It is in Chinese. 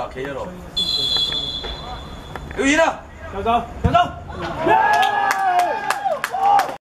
啊，K 了。有赢了，小走，小走。